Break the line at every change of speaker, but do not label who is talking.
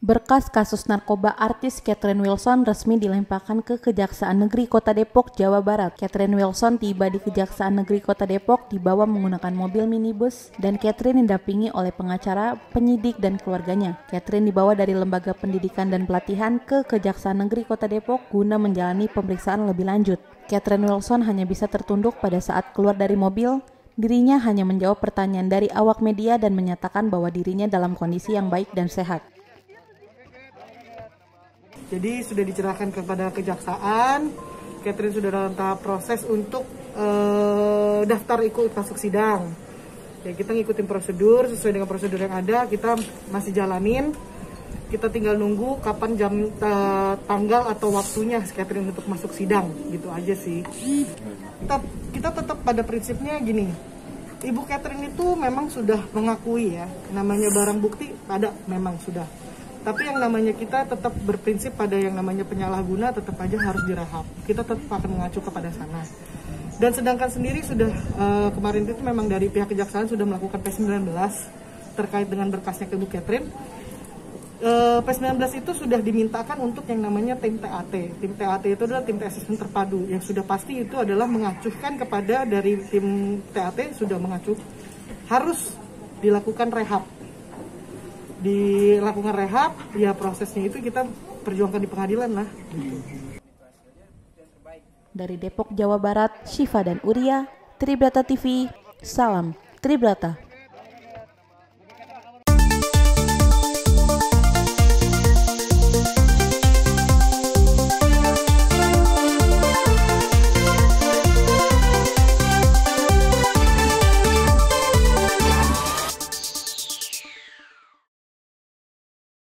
Berkas kasus narkoba artis Catherine Wilson resmi dilemparkan ke Kejaksaan Negeri Kota Depok, Jawa Barat. Catherine Wilson tiba di Kejaksaan Negeri Kota Depok dibawa menggunakan mobil minibus dan Catherine didampingi oleh pengacara, penyidik, dan keluarganya. Catherine dibawa dari Lembaga Pendidikan dan Pelatihan ke Kejaksaan Negeri Kota Depok guna menjalani pemeriksaan lebih lanjut. Catherine Wilson hanya bisa tertunduk pada saat keluar dari mobil Dirinya hanya menjawab pertanyaan dari awak media dan menyatakan bahwa dirinya dalam kondisi yang baik dan sehat.
Jadi sudah dicerahkan kepada kejaksaan. Catherine sudah dalam tahap proses untuk uh, daftar ikut masuk sidang. Ya kita ngikutin prosedur sesuai dengan prosedur yang ada. Kita masih jalanin. Kita tinggal nunggu kapan jam uh, tanggal atau waktunya Catherine untuk masuk sidang. Gitu aja sih. Kita, kita tetap pada prinsipnya gini. Ibu Catherine itu memang sudah mengakui ya, namanya barang bukti ada memang sudah tapi yang namanya kita tetap berprinsip pada yang namanya penyalahguna tetap aja harus dirahap. Kita tetap akan mengacu kepada sana. Dan sedangkan sendiri sudah uh, kemarin itu memang dari pihak kejaksaan sudah melakukan P19 terkait dengan berkasnya ke Bu Catherine. Uh, P19 itu sudah dimintakan untuk yang namanya tim TAT. Tim TAT itu adalah tim assessment terpadu yang sudah pasti itu adalah mengacuhkan kepada dari tim TAT sudah mengacuh harus dilakukan rehab dilakukan rehab ya prosesnya itu kita perjuangkan di pengadilan lah.
Dari Depok Jawa Barat Syifa dan Uria Tribrata TV salam Tribrata